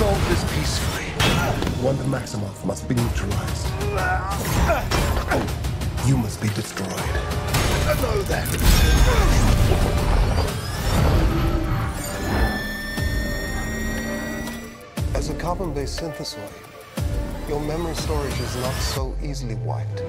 solve this peacefully. One Maximoff must be neutralized. You must be destroyed. Know that. As a carbon-based synthesoid, your memory storage is not so easily wiped.